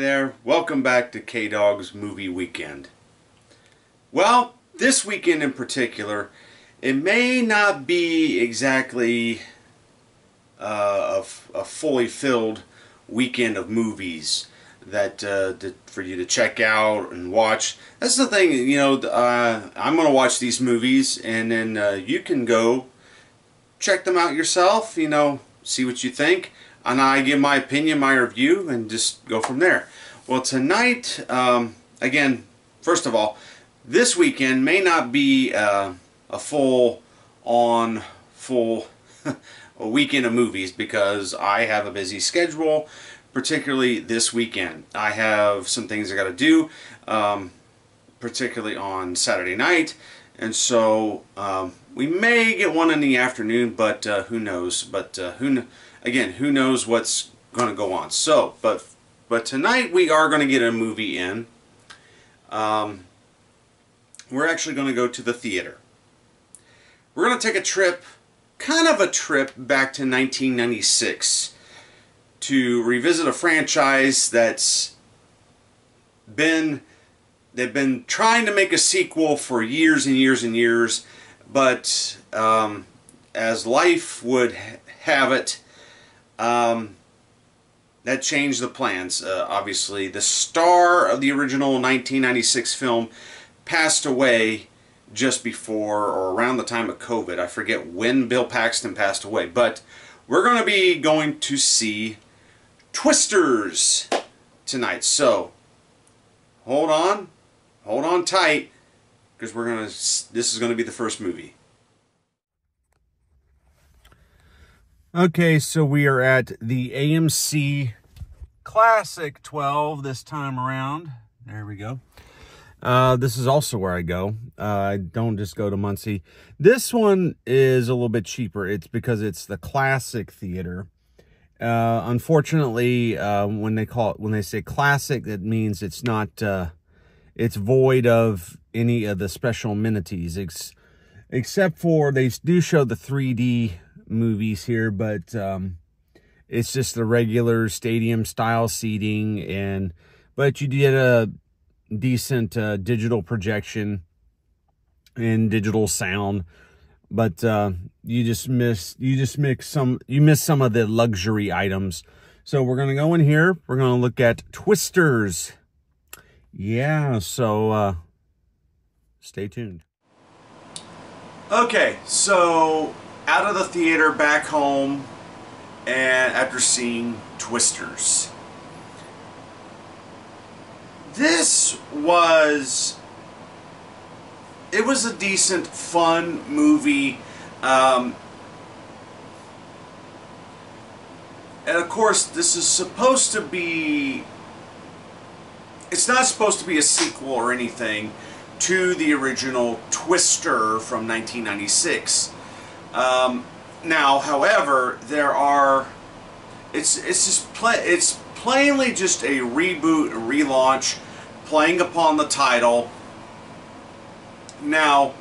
there, welcome back to K-Dog's Movie Weekend. Well, this weekend in particular, it may not be exactly uh, a, a, fully filled weekend of movies that, uh, that, for you to check out and watch. That's the thing, you know, uh, I'm going to watch these movies and then uh, you can go check them out yourself, you know, see what you think and I give my opinion, my review, and just go from there. Well, tonight, um, again, first of all, this weekend may not be uh, a full on full a weekend of movies because I have a busy schedule, particularly this weekend. I have some things I got to do, um, particularly on Saturday night, and so um, we may get one in the afternoon, but uh, who knows? But uh, who again, who knows what's going to go on. So, but but tonight we are going to get a movie in. Um, we're actually going to go to the theater. We're going to take a trip, kind of a trip back to 1996 to revisit a franchise that's been they've been trying to make a sequel for years and years and years but um, as life would have it um, that changed the plans. Uh, obviously, the star of the original 1996 film passed away just before or around the time of COVID. I forget when Bill Paxton passed away, but we're going to be going to see Twisters tonight. So, hold on, hold on tight, because we're going to. This is going to be the first movie. Okay, so we are at the AMC Classic 12 this time around. There we go. Uh, this is also where I go. Uh, I don't just go to Muncie. This one is a little bit cheaper. It's because it's the Classic Theater. Uh, unfortunately, uh, when they call it, when they say classic, that means it's not, uh, it's void of any of the special amenities, ex except for they do show the 3D movies here, but um, it's just the regular stadium style seating. And but you did a decent uh, digital projection and digital sound, but uh, you just miss you just mix some you miss some of the luxury items. So we're gonna go in here. We're gonna look at Twisters. Yeah, so uh, stay tuned. Okay, so out of the theater back home and after seeing Twisters. This was it was a decent fun movie um, and of course this is supposed to be it's not supposed to be a sequel or anything to the original Twister from 1996 um, now, however, there are it's it's just play it's plainly just a reboot, relaunch, playing upon the title. Now,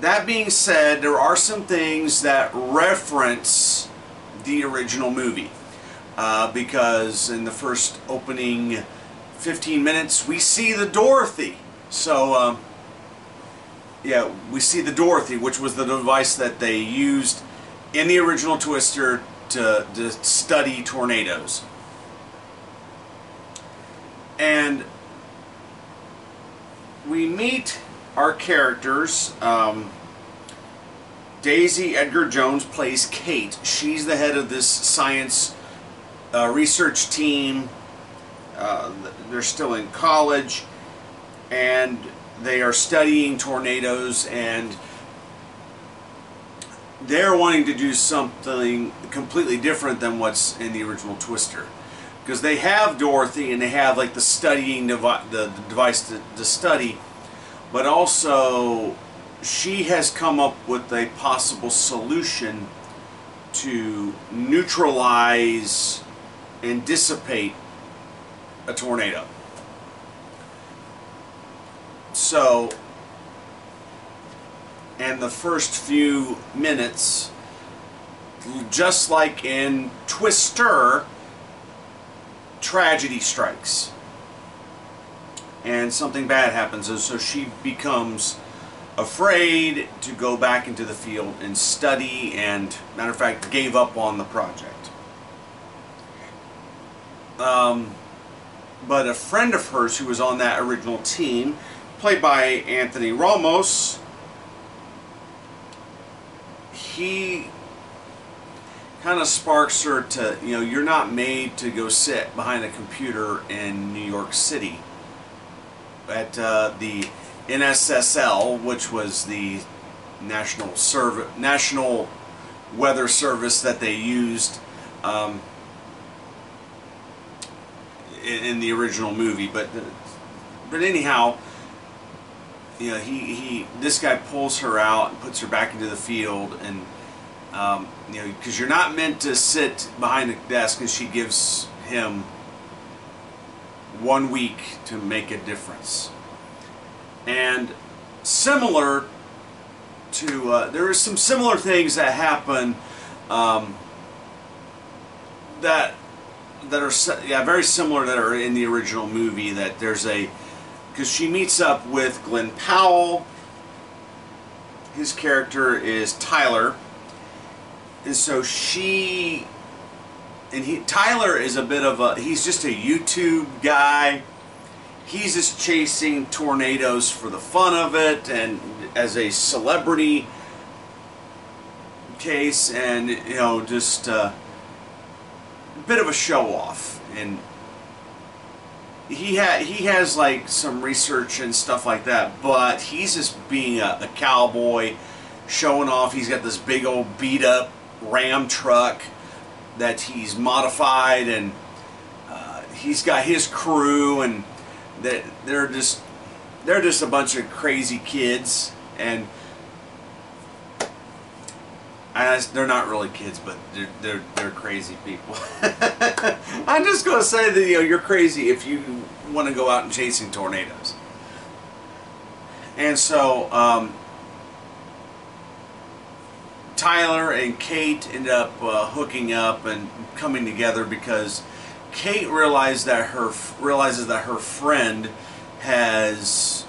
that being said, there are some things that reference the original movie. Uh, because in the first opening 15 minutes, we see the Dorothy. So, um, yeah, we see the Dorothy, which was the device that they used in the original Twister to, to study tornadoes. And we meet our characters. Um, Daisy Edgar Jones plays Kate. She's the head of this science uh, research team. Uh, they're still in college. And they are studying tornadoes and they're wanting to do something completely different than what's in the original Twister. Because they have Dorothy and they have like the studying devi the, the device to, to study, but also she has come up with a possible solution to neutralize and dissipate a tornado. So, and the first few minutes, just like in Twister, tragedy strikes. And something bad happens and so she becomes afraid to go back into the field and study and matter of fact gave up on the project. Um, but a friend of hers who was on that original team played by Anthony Ramos he kind of sparks her to you know you're not made to go sit behind a computer in New York City at uh, the NSSL, which was the national serv national weather service that they used um, in, in, the original movie. But but anyhow, you know he, he this guy pulls her out and puts her back into the field and. Um, you know, because you're not meant to sit behind the desk, and she gives him one week to make a difference. And similar to, uh, there are some similar things that happen um, that that are yeah very similar that are in the original movie. That there's a because she meets up with Glen Powell. His character is Tyler, and so she and he Tyler is a bit of a he's just a YouTube guy he's just chasing tornadoes for the fun of it and as a celebrity case and you know just uh, a bit of a show off and he had he has like some research and stuff like that but he's just being a, a cowboy showing off he's got this big old beat up ram truck that he's modified and uh, he's got his crew and that they're just they're just a bunch of crazy kids and they're not really kids, but they're they're, they're crazy people. I'm just going to say that you know you're crazy if you want to go out and chasing tornadoes. And so um, Tyler and Kate end up uh, hooking up and coming together because Kate realized that her realizes that her friend has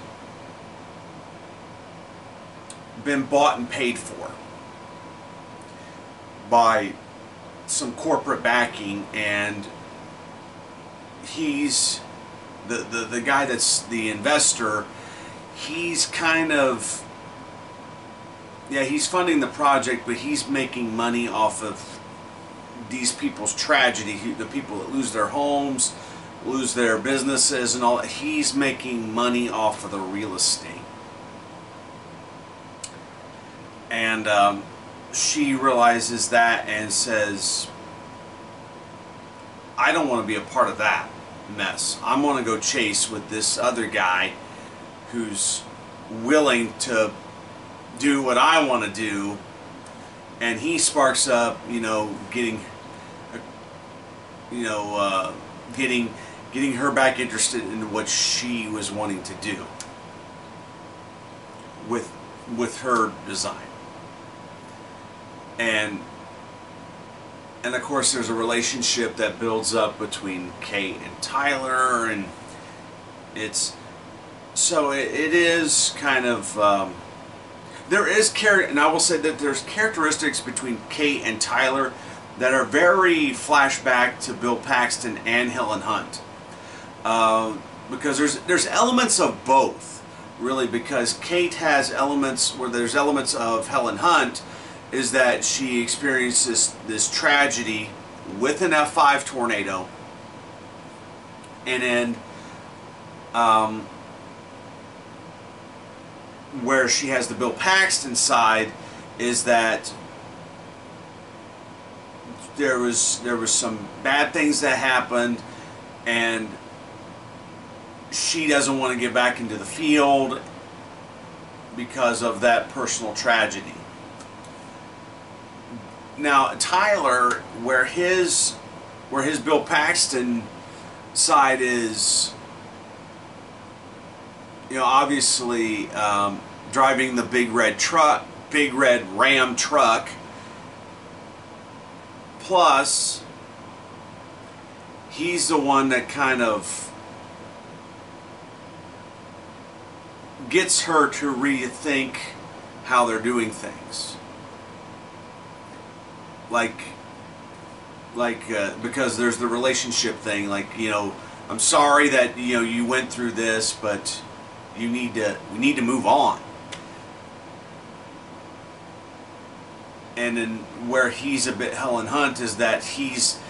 been bought and paid for by some corporate backing and he's the, the, the guy that's the investor he's kind of yeah he's funding the project but he's making money off of these people's tragedy, the people that lose their homes, lose their businesses and all he's making money off of the real estate. And um, she realizes that and says, I don't want to be a part of that mess. I'm going to go chase with this other guy who's willing to do what I want to do and he sparks up, you know, getting you know, uh, getting getting her back interested in what she was wanting to do with with her design. And and of course there's a relationship that builds up between Kate and Tyler and it's so it, it is kind of um, there is character and I will say that there's characteristics between Kate and Tyler that are very flashback to Bill Paxton and Helen Hunt. Uh, because there's there's elements of both, really, because Kate has elements where there's elements of Helen Hunt, is that she experiences this tragedy with an F5 tornado, and then um, where she has the Bill Paxton side is that there was there was some bad things that happened and she doesn't want to get back into the field because of that personal tragedy. Now Tyler, where his where his Bill Paxton side is, you know, obviously um, driving the big red truck, big red Ram truck, Plus, he's the one that kind of gets her to rethink how they're doing things. Like, like uh, because there's the relationship thing. Like you know, I'm sorry that you know you went through this, but you need to we need to move on. And then where he's a bit Helen Hunt is that he's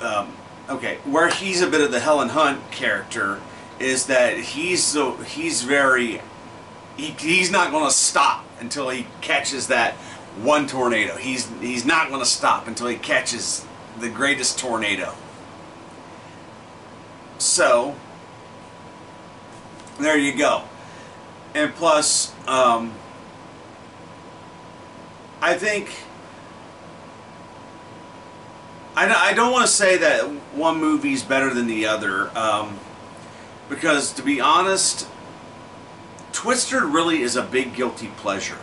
um, okay, where he's a bit of the Helen Hunt character is that he's so he's very he, he's not going to stop until he catches that one tornado. He's he's not going to stop until he catches the greatest tornado. So there you go. And plus, um, I think I, I don't want to say that one movie is better than the other um, because to be honest, Twister really is a big guilty pleasure.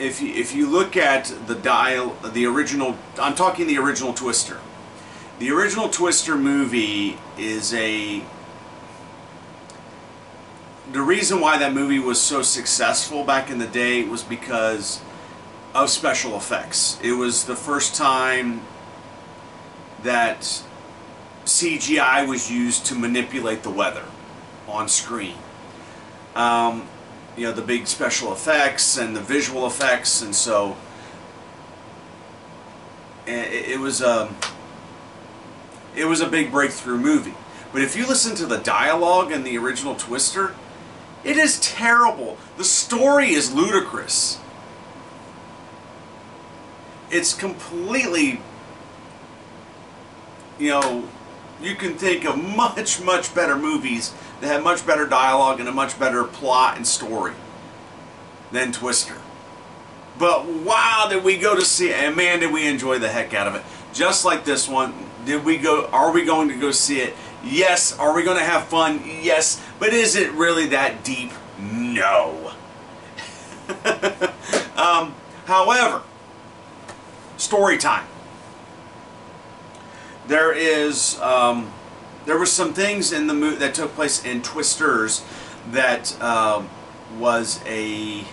If you, if you look at the dial, the original, I'm talking the original Twister. The original Twister movie is a the reason why that movie was so successful back in the day was because of special effects. It was the first time that CGI was used to manipulate the weather on screen. Um, you know, the big special effects and the visual effects, and so it, it was a um, it was a big breakthrough movie. But if you listen to the dialogue in the original Twister, it is terrible. The story is ludicrous. It's completely, you know, you can think of much, much better movies that had much better dialogue and a much better plot and story than Twister. But wow, did we go to see it, and man, did we enjoy the heck out of it. Just like this one, did we go, are we going to go see it? Yes. Are we going to have fun? Yes. But is it really that deep? No. um, however, story time. There is, um, there were some things in the movie that took place in Twisters that uh, was a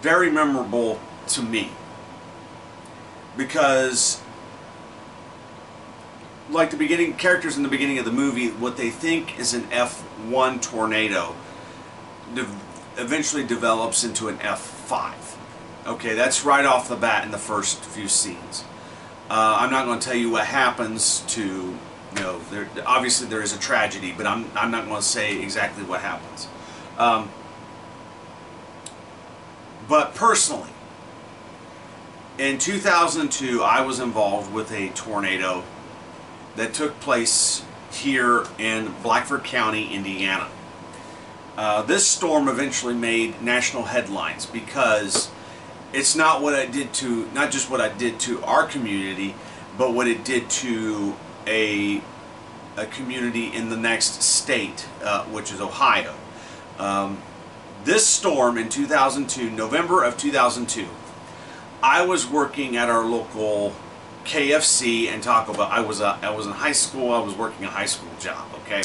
very memorable to me because like the beginning characters in the beginning of the movie, what they think is an F1 tornado de eventually develops into an F5. Okay, that's right off the bat in the first few scenes. Uh, I'm not going to tell you what happens to, you know, there, obviously there is a tragedy, but I'm, I'm not going to say exactly what happens. Um, but personally, in 2002, I was involved with a tornado that took place here in Blackford County, Indiana. Uh, this storm eventually made national headlines because it's not what I did to, not just what I did to our community, but what it did to a, a community in the next state, uh, which is Ohio. Um, this storm in 2002, November of 2002, I was working at our local KFC and Taco Bell. I was a, I was in high school. I was working a high school job. Okay.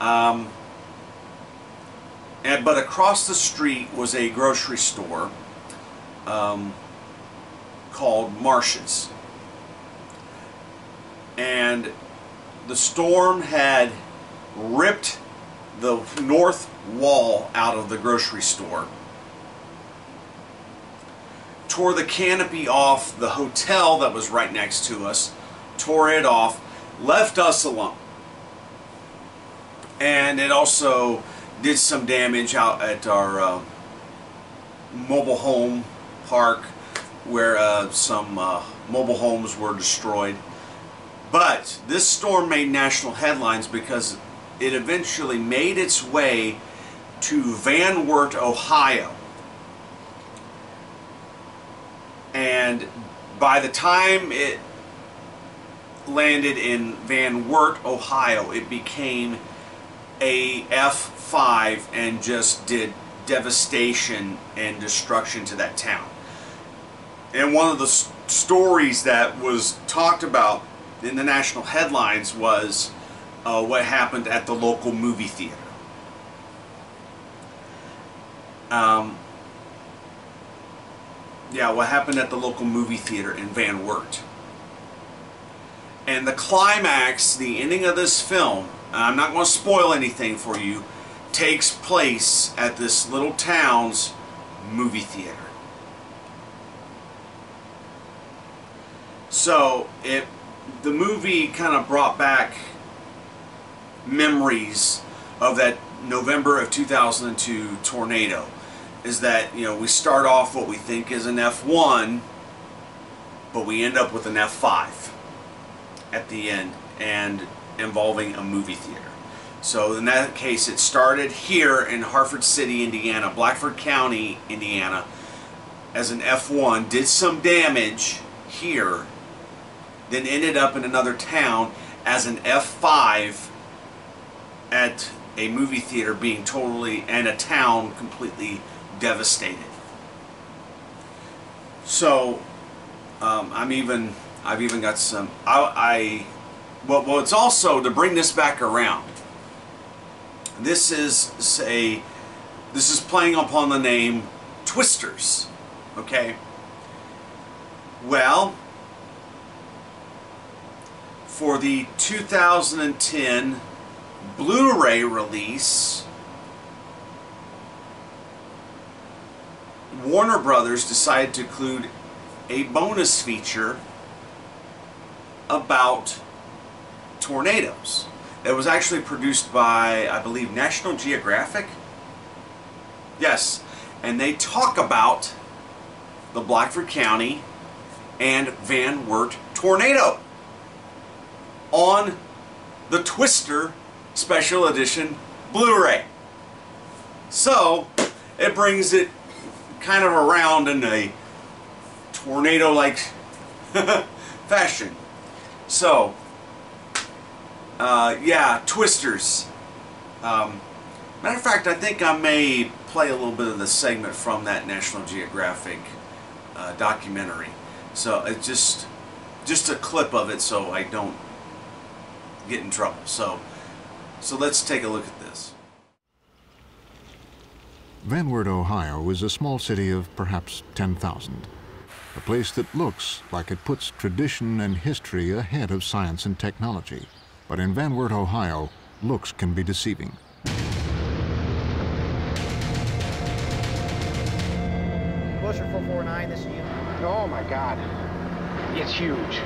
Um, and but across the street was a grocery store um, called Marsh's, and the storm had ripped the north wall out of the grocery store tore the canopy off the hotel that was right next to us, tore it off, left us alone. And it also did some damage out at our uh, mobile home park where uh, some uh, mobile homes were destroyed. But this storm made national headlines because it eventually made its way to Van Wert, Ohio and by the time it landed in Van Wert, Ohio, it became a F5 and just did devastation and destruction to that town. And one of the stories that was talked about in the national headlines was uh, what happened at the local movie theater. Um, yeah, what happened at the local movie theater in Van Wert. And the climax, the ending of this film, I'm not going to spoil anything for you, takes place at this little town's movie theater. So it, the movie kind of brought back memories of that November of 2002 tornado. Is that you know we start off what we think is an F1, but we end up with an F5 at the end, and involving a movie theater. So in that case, it started here in Hartford City, Indiana, Blackford County, Indiana, as an F1, did some damage here, then ended up in another town as an F5 at a movie theater being totally, and a town completely devastated. So, um, I'm even, I've even got some, I, I well, well, it's also to bring this back around. This is a, this is playing upon the name Twisters, okay? Well, for the 2010 Blu-ray release, Warner Brothers decided to include a bonus feature about tornadoes. It was actually produced by, I believe, National Geographic. Yes, and they talk about the Blackford County and Van Wert tornado on the Twister Special Edition Blu-ray. So, it brings it kind of around in a tornado-like fashion. So, uh, yeah, Twisters. Um, matter of fact, I think I may play a little bit of the segment from that National Geographic uh, documentary. So it's just just a clip of it, so I don't get in trouble. So so let's take a look at this. Van Wert, Ohio is a small city of perhaps 10,000. A place that looks like it puts tradition and history ahead of science and technology. But in Van Wert, Ohio, looks can be deceiving. Busher 449, this is you. Oh my God. It's huge.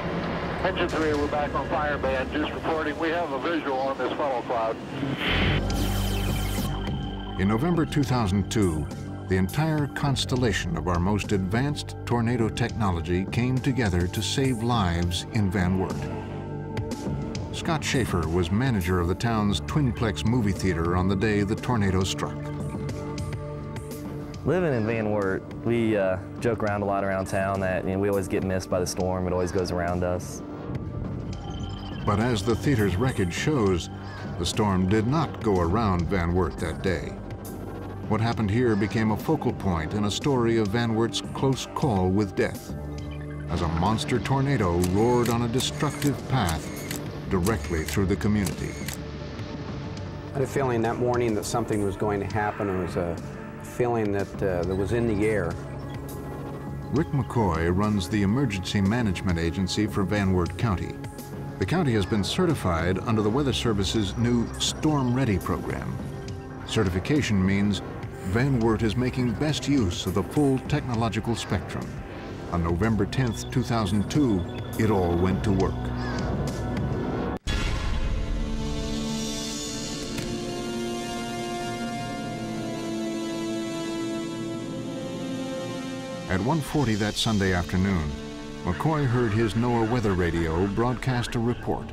Engine 3, we're back on fire band. Just reporting we have a visual on this funnel cloud. In November 2002, the entire constellation of our most advanced tornado technology came together to save lives in Van Wert. Scott Schaefer was manager of the town's Twinplex movie theater on the day the tornado struck. Living in Van Wert, we uh, joke around a lot around town that you know, we always get missed by the storm. It always goes around us. But as the theater's wreckage shows, the storm did not go around Van Wert that day. What happened here became a focal point in a story of Van Wert's close call with death, as a monster tornado roared on a destructive path directly through the community. I had a feeling that morning that something was going to happen. It was a feeling that, uh, that was in the air. Rick McCoy runs the Emergency Management Agency for Van Wert County. The county has been certified under the Weather Service's new Storm Ready program. Certification means Van Wert is making best use of the full technological spectrum. On November 10, 2002, it all went to work. At 1.40 that Sunday afternoon, McCoy heard his NOAA weather radio broadcast a report.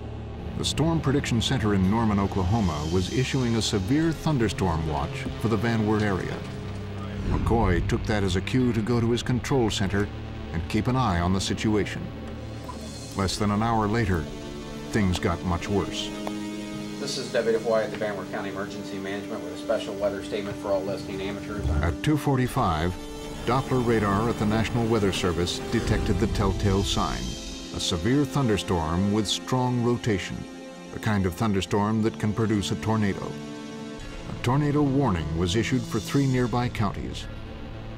The Storm Prediction Center in Norman, Oklahoma was issuing a severe thunderstorm watch for the Van Wert area. McCoy took that as a cue to go to his control center and keep an eye on the situation. Less than an hour later, things got much worse. This is at the Van Wert County Emergency Management with a special weather statement for all listening amateurs. At 2.45, Doppler radar at the National Weather Service detected the telltale sign a severe thunderstorm with strong rotation, a kind of thunderstorm that can produce a tornado. A tornado warning was issued for three nearby counties.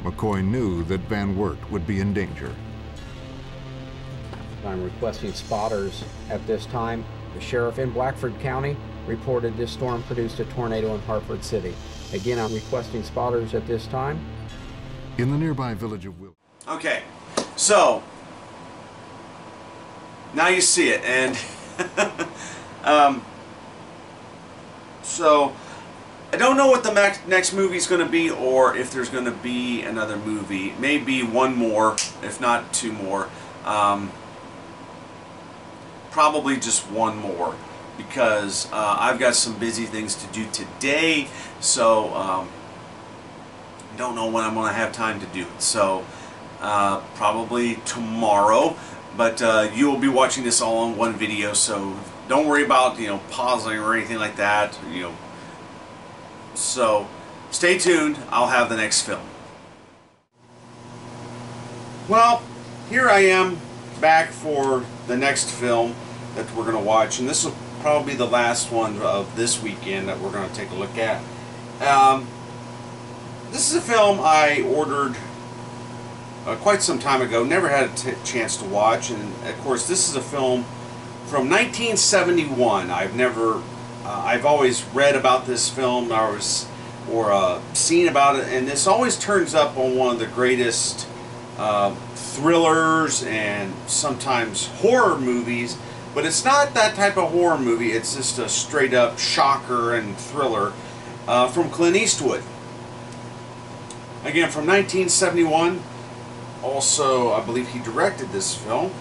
McCoy knew that Van Wert would be in danger. I'm requesting spotters at this time. The sheriff in Blackford County reported this storm produced a tornado in Hartford City. Again, I'm requesting spotters at this time. In the nearby village of Will. Okay, so now you see it, and um, so I don't know what the next movie is going to be, or if there's going to be another movie. Maybe one more, if not two more. Um, probably just one more because uh, I've got some busy things to do today, so um, don't know when I'm going to have time to do it. So uh, probably tomorrow, but uh, you will be watching this all on one video, so don't worry about you know pausing or anything like that. You know, so stay tuned. I'll have the next film. Well, here I am back for the next film that we're going to watch, and this will probably be the last one of this weekend that we're going to take a look at. Um, this is a film I ordered uh, quite some time ago, never had a chance to watch, and of course, this is a film from 1971. I've never, uh, I've always read about this film, or was, or uh, seen about it, and this always turns up on one of the greatest uh, thrillers and sometimes horror movies. But it's not that type of horror movie. It's just a straight up shocker and thriller uh, from Clint Eastwood. Again, from 1971. Also, I believe he directed this film.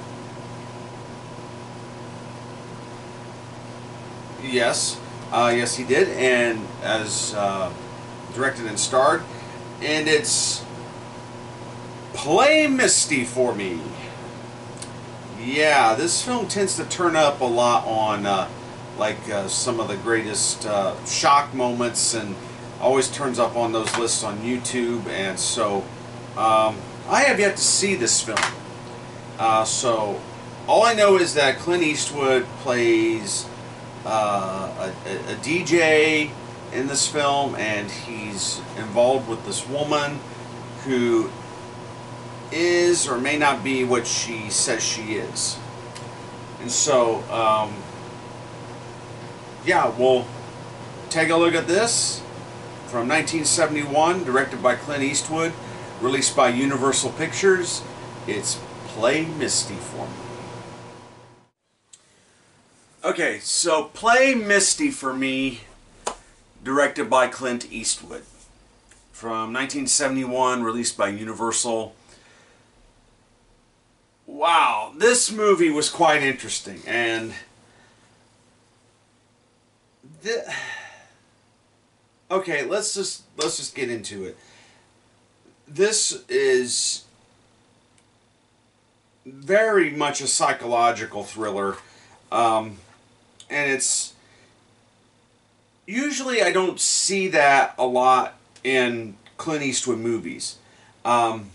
Yes, uh, yes he did, and as uh, directed and starred. And it's Play Misty for Me. Yeah, this film tends to turn up a lot on uh, like uh, some of the greatest uh, shock moments and always turns up on those lists on YouTube. And so um, I have yet to see this film. Uh, so all I know is that Clint Eastwood plays uh, a, a, DJ in this film and he's involved with this woman who is or may not be what she says she is. And so, um, yeah, we'll take a look at this from 1971, directed by Clint Eastwood, released by Universal Pictures. It's Play Misty for Me. Okay, so Play Misty for Me, directed by Clint Eastwood. From 1971, released by Universal wow, this movie was quite interesting, and the, okay, let's just let's just get into it. This is very much a psychological thriller, um, and it's usually I don't see that a lot in Clint Eastwood movies. Um,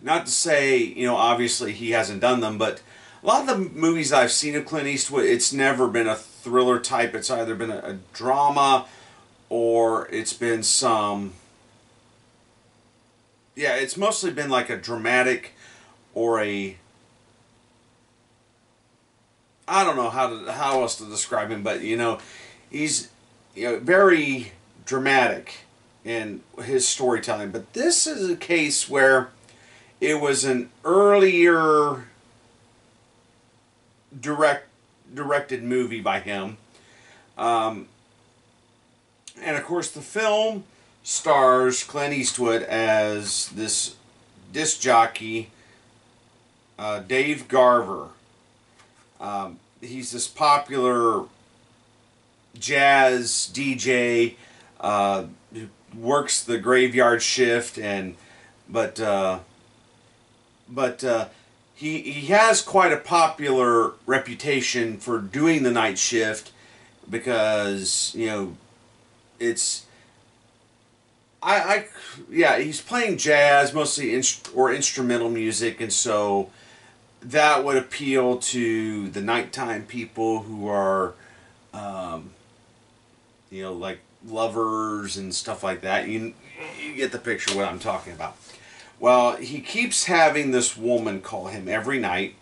not to say, you know, obviously he hasn't done them, but a lot of the movies I've seen of Clint Eastwood, it's never been a thriller type. It's either been a, a drama or it's been some. Yeah, it's mostly been like a dramatic or a. I don't know how to how else to describe him, but you know, he's you know very dramatic in his storytelling. But this is a case where it was an earlier direct directed movie by him. Um, and of course, the film stars Clint Eastwood as this disc jockey, uh, Dave Garver. Um, he's this popular jazz DJ uh, who works the graveyard shift, and but uh, but uh, he he has quite a popular reputation for doing the night shift because you know it's I, I yeah, he's playing jazz mostly or instrumental music, and so that would appeal to the nighttime people who are, um, you know, like lovers and stuff like that. You you get the picture what I'm talking about. Well, he keeps having this woman call him every night,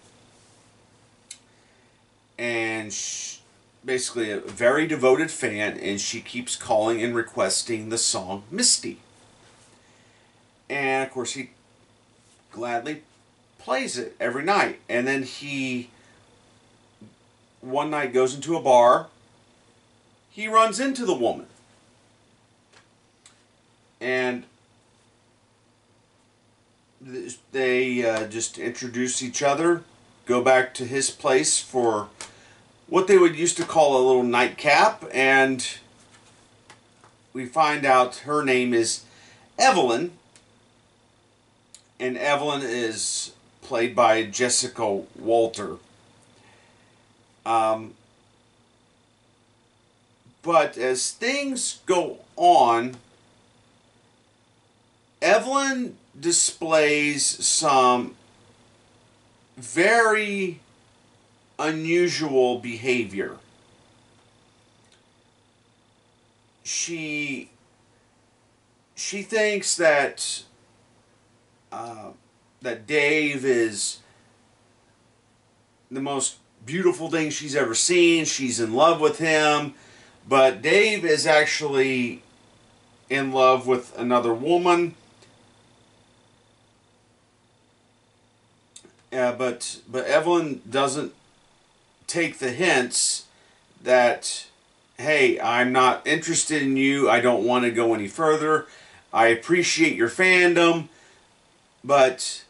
and sh basically a very devoted fan, and she keeps calling and requesting the song Misty. And of course, he gladly plays it every night. And then he, one night, goes into a bar. He runs into the woman. And they uh, just introduce each other, go back to his place for what they would used to call a little nightcap, and we find out her name is Evelyn, and Evelyn is played by Jessica Walter. Um, but as things go on, Evelyn displays some very unusual behavior. She she thinks that uh, that Dave is the most beautiful thing she's ever seen. She's in love with him, but Dave is actually in love with another woman. Uh, but but Evelyn doesn't take the hints that hey, I'm not interested in you. I don't want to go any further. I appreciate your fandom, but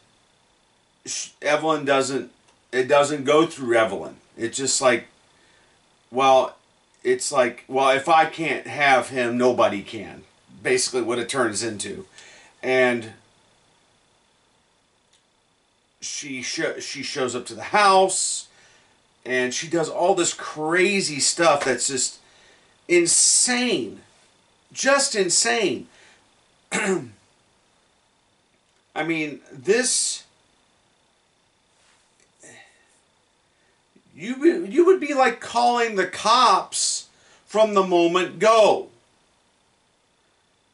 Evelyn doesn't it doesn't go through Evelyn. It's just like well, it's like well, if I can't have him, nobody can. Basically what it turns into. And she sh- she shows up to the house and she does all this crazy stuff that's just insane. Just insane. I mean this you you would be like calling the cops from the moment go.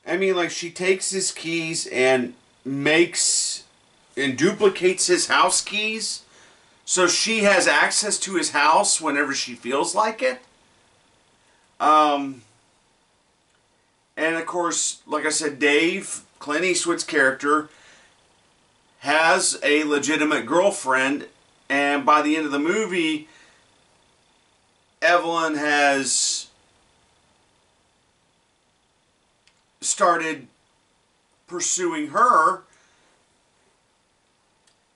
I mean like she takes his keys and makes and duplicates his house keys so she has access to his house whenever she feels like it. Um, and of course, like I said, Dave, Clint Eastwood's character, has a legitimate girlfriend, and by the end of the movie, Evelyn has started pursuing her,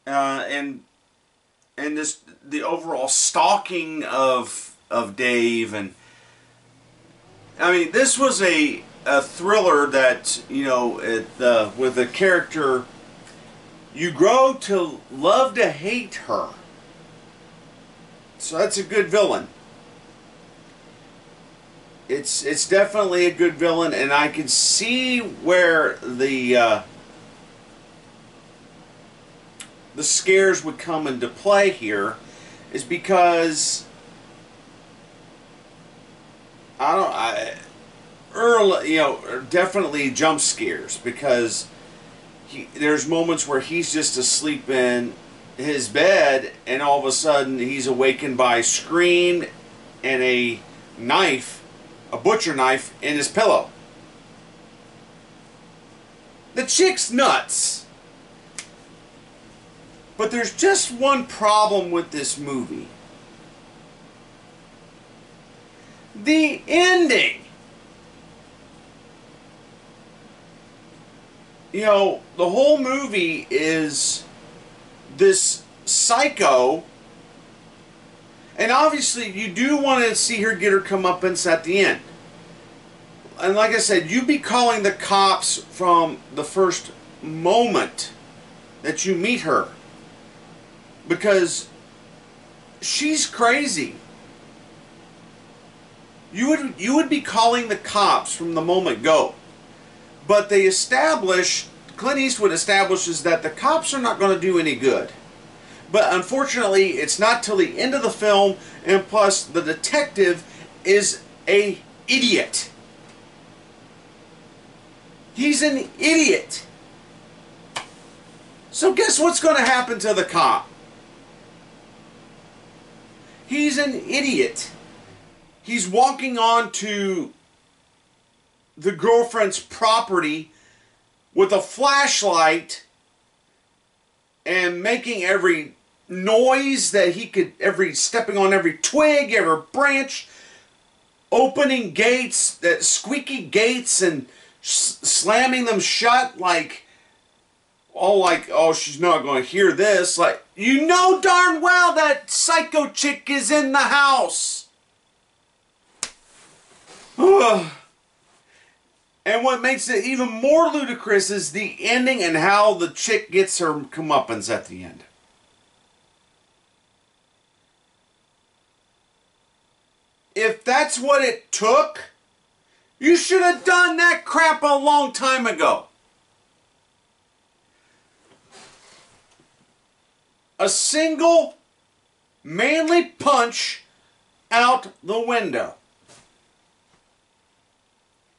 uh, and and just the overall stalking of of Dave and I mean this was a a thriller that you know it, with a character you grow to love to hate her. So that's a good villain. It's it's definitely a good villain and I can see where the uh, the scares would come into play here is because I don't I early you know definitely jump scares because he, there's moments where he's just asleep in his bed and all of a sudden he's awakened by a scream and a knife a butcher knife in his pillow. The chick's nuts but there's just one problem with this movie. The ending. You know, the whole movie is this psycho. And obviously, you do want to see her get her comeuppance at the end. And like I said, you'd be calling the cops from the first moment that you meet her because she's crazy. You would you would be calling the cops from the moment go. But they establish, Clint Eastwood establishes that the cops are not going to do any good. But unfortunately, it's not till the end of the film, and plus the detective is a idiot. He's an idiot. So guess what's going to happen to the cop? He's an idiot. He's walking on to the girlfriend's property with a flashlight and making every noise that he could every stepping on every twig every branch opening gates that squeaky gates and slamming them shut like oh like oh she's not going to hear this like you know darn well that psycho chick is in the house And what makes it even more ludicrous is the ending and how the chick gets her comeuppance at the end. If that's what it took, you should have done that crap a long time ago. A single manly punch out the window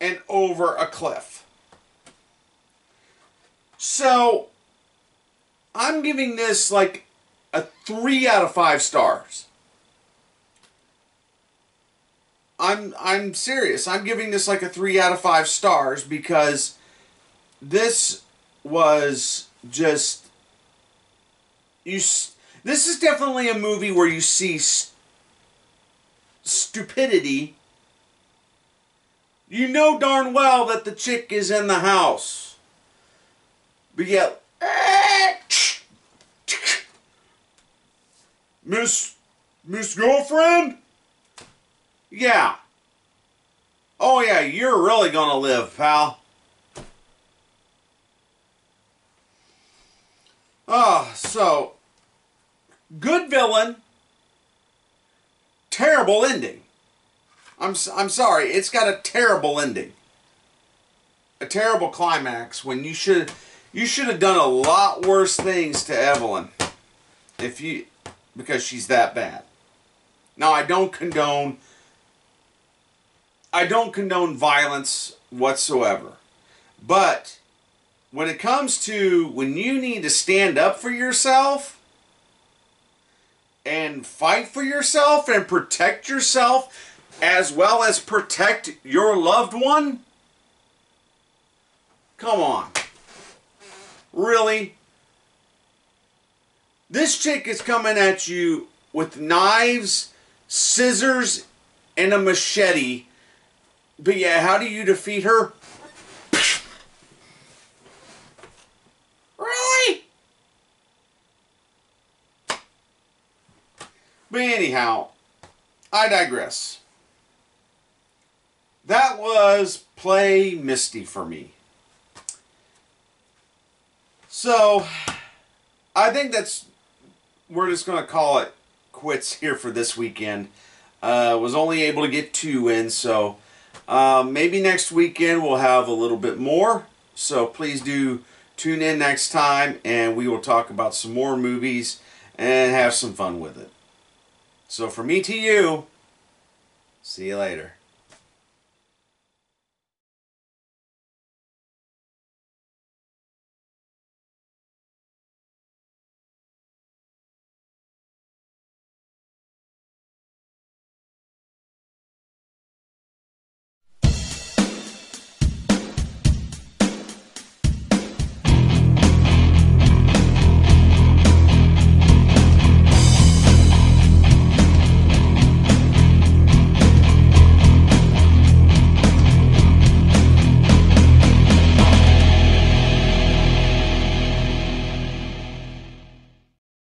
and over a cliff. So, I'm giving this like a 3 out of 5 stars. I'm I'm serious. I'm giving this like a 3 out of 5 stars because this was just you this is definitely a movie where you see st stupidity you know darn well that the chick is in the house. But yet, Miss, Miss Girlfriend? Yeah. Oh yeah, you're really gonna live, pal. Ah, oh, so, good villain, terrible ending. I'm, I'm sorry, it's got a terrible ending. A terrible climax when you should you should have done a lot worse things to Evelyn. If you because she's that bad. Now I don't condone I don't condone violence whatsoever. But when it comes to when you need to stand up for yourself and fight for yourself and protect yourself as well as protect your loved one? Come on. Really? This chick is coming at you with knives, scissors, and a machete. But yeah, how do you defeat her? Really? But anyhow, I digress that was play Misty for me. So, I think that's, we're just going to call it quits here for this weekend. Uh, was only able to get two in, so uh, maybe next weekend we'll have a little bit more. So please do tune in next time and we will talk about some more movies and have some fun with it. So from me to you, see you later.